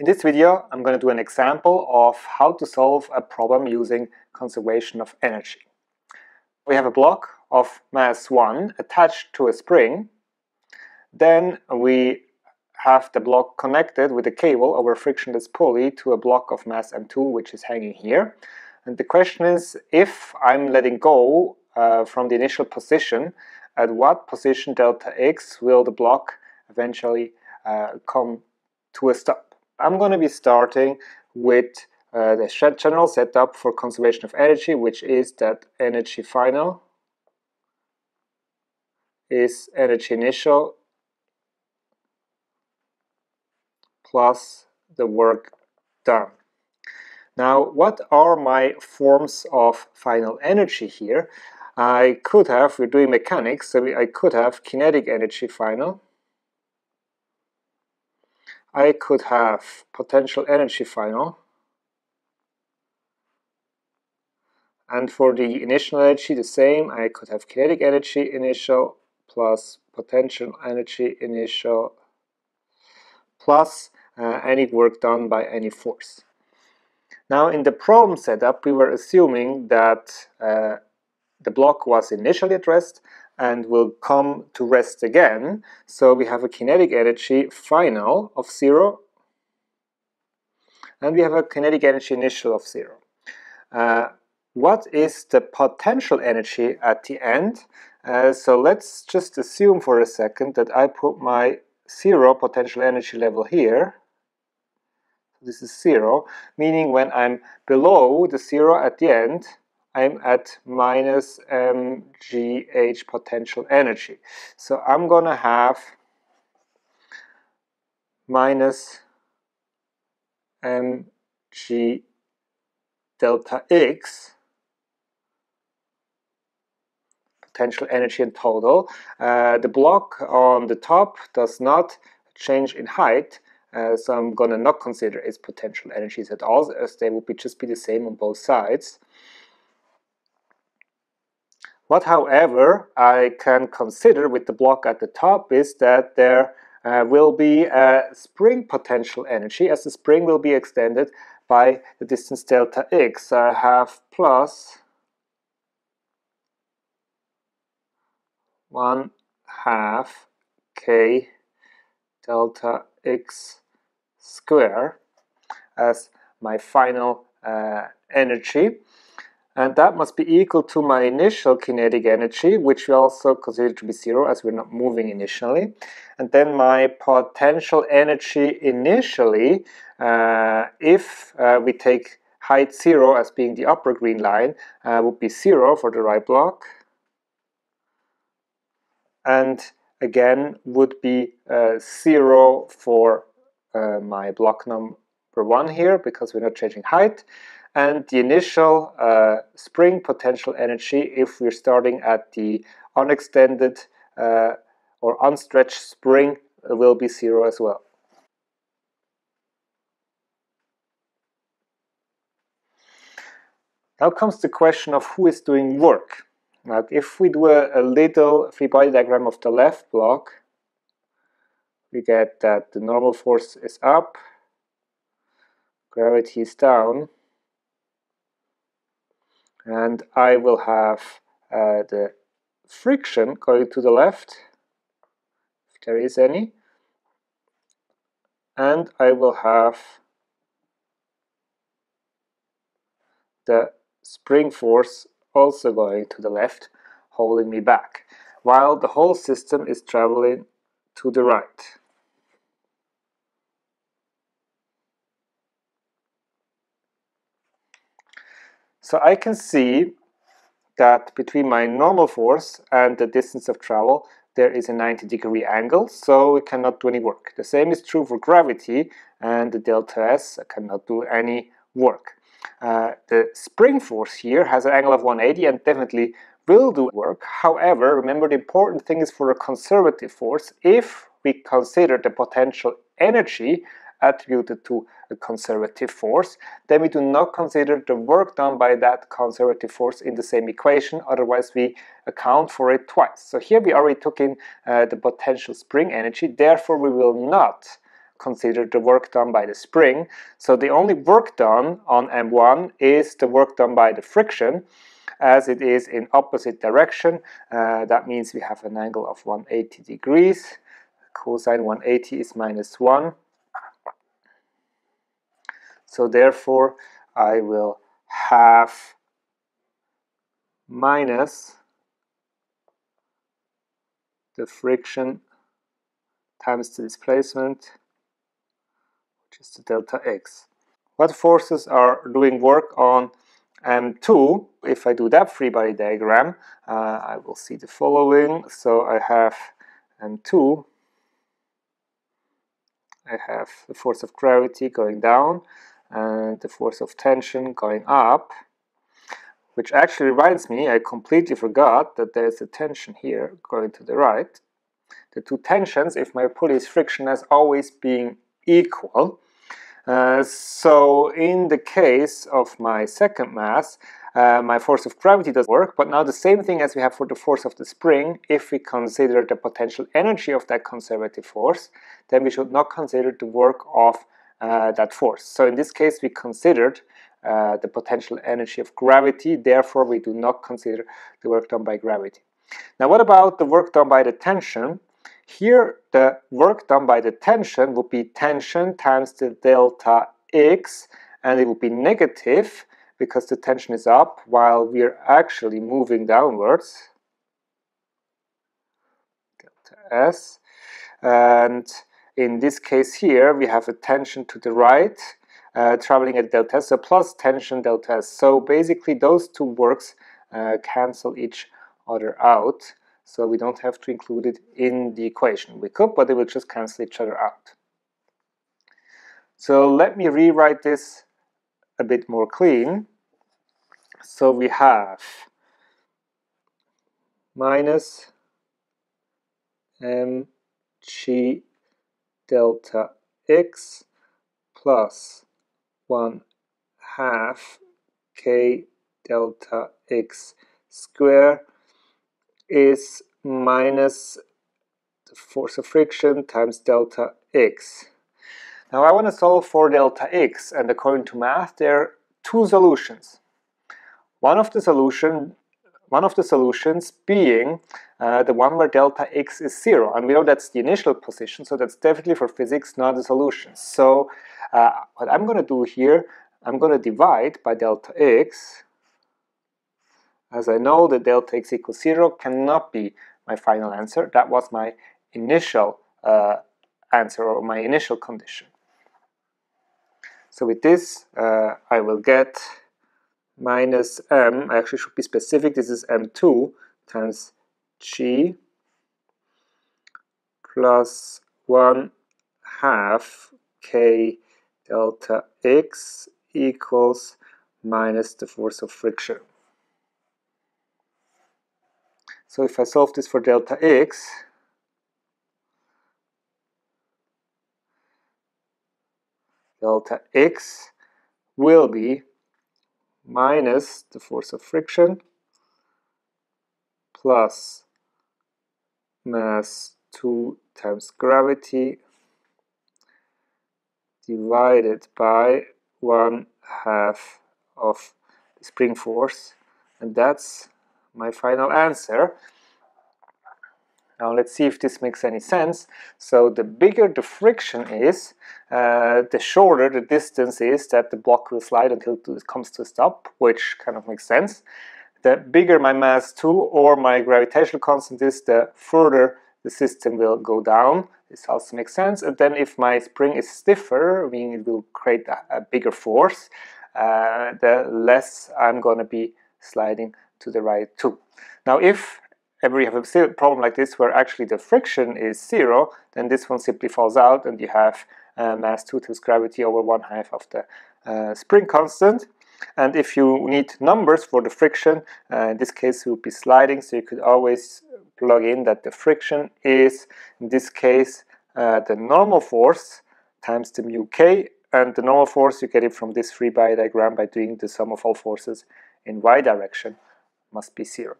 In this video, I'm going to do an example of how to solve a problem using conservation of energy. We have a block of mass 1 attached to a spring. Then we have the block connected with a cable over a frictionless pulley to a block of mass m2 which is hanging here. And the question is, if I'm letting go uh, from the initial position, at what position delta x will the block eventually uh, come to a stop? I'm going to be starting with uh, the general setup for conservation of energy, which is that energy final is energy initial plus the work done. Now, what are my forms of final energy here? I could have, we're doing mechanics, so I could have kinetic energy final, I could have potential energy final and for the initial energy the same I could have kinetic energy initial plus potential energy initial plus uh, any work done by any force. Now in the problem setup we were assuming that uh, the block was initially rest and will come to rest again. So we have a kinetic energy final of zero and we have a kinetic energy initial of zero. Uh, what is the potential energy at the end? Uh, so let's just assume for a second that I put my zero potential energy level here. This is zero, meaning when I'm below the zero at the end, I'm at minus mgh potential energy. So I'm to have minus mg delta x potential energy in total. Uh, the block on the top does not change in height, uh, so I'm to not consider its potential energies at all, as they would be just be the same on both sides. What, however, I can consider with the block at the top is that there uh, will be a spring potential energy as the spring will be extended by the distance delta x. I have plus 1 half k delta x square as my final uh, energy and that must be equal to my initial kinetic energy, which we also consider to be zero as we're not moving initially. And then my potential energy initially, uh, if uh, we take height zero as being the upper green line, uh, would be zero for the right block. And again, would be uh, zero for uh, my block number one here because we're not changing height and the initial uh, spring potential energy if we're starting at the unextended uh, or unstretched spring will be zero as well. Now comes the question of who is doing work. Now if we do a, a little free body diagram of the left block, we get that the normal force is up, gravity is down, and I will have uh, the friction going to the left if there is any and I will have the spring force also going to the left holding me back while the whole system is traveling to the right. So I can see that between my normal force and the distance of travel there is a 90 degree angle, so we cannot do any work. The same is true for gravity and the delta S cannot do any work. Uh, the spring force here has an angle of 180 and definitely will do work. However, remember the important thing is for a conservative force, if we consider the potential energy attributed to a conservative force, then we do not consider the work done by that conservative force in the same equation, otherwise we account for it twice. So here we already took in uh, the potential spring energy, therefore we will not consider the work done by the spring. So the only work done on M1 is the work done by the friction as it is in opposite direction. Uh, that means we have an angle of 180 degrees. Cosine 180 is minus 1. So therefore I will have minus the friction times the displacement, which is the delta x. What forces are doing work on M2? If I do that free body diagram, uh, I will see the following. So I have M2, I have the force of gravity going down and the force of tension going up which actually reminds me, I completely forgot that there's a tension here going to the right. The two tensions, if my pulley is frictionless, always being equal. Uh, so in the case of my second mass, uh, my force of gravity does work, but now the same thing as we have for the force of the spring, if we consider the potential energy of that conservative force, then we should not consider the work of that force. So in this case, we considered uh, the potential energy of gravity. Therefore, we do not consider the work done by gravity. Now, what about the work done by the tension? Here, the work done by the tension would be tension times the delta x, and it would be negative because the tension is up while we're actually moving downwards. Delta S. And in this case here, we have a tension to the right uh, traveling at delta S, so plus tension delta S. So basically those two works uh, cancel each other out, so we don't have to include it in the equation. We could, but they will just cancel each other out. So let me rewrite this a bit more clean. So we have minus mg delta x plus 1 half k delta x square is minus the force of friction times delta x. Now I want to solve for delta x and according to math there are two solutions. One of the solution one of the solutions being uh, the one where delta x is zero and we know that's the initial position so that's definitely for physics not a solution. So uh, what I'm going to do here, I'm going to divide by delta x. As I know that delta x equals 0 cannot be my final answer. That was my initial uh, answer or my initial condition. So with this, uh, I will get minus m, I actually should be specific, this is m2 times g plus 1 half k delta x equals minus the force of friction. So if I solve this for delta x, delta x will be minus the force of friction plus mass 2 times gravity divided by one half of the spring force and that's my final answer. Now let's see if this makes any sense. So the bigger the friction is, uh, the shorter the distance is that the block will slide until it comes to a stop, which kind of makes sense. The bigger my mass 2 or my gravitational constant is, the further the system will go down. This also makes sense. And then if my spring is stiffer, meaning it will create a, a bigger force, uh, the less I'm going to be sliding to the right too. Now if ever you have a problem like this where actually the friction is zero, then this one simply falls out and you have uh, mass 2 times gravity over 1 half of the uh, spring constant. And if you need numbers for the friction, uh, in this case it would be sliding, so you could always plug in that the friction is, in this case, uh, the normal force times the mu k, and the normal force you get it from this free body diagram by doing the sum of all forces in y direction must be zero.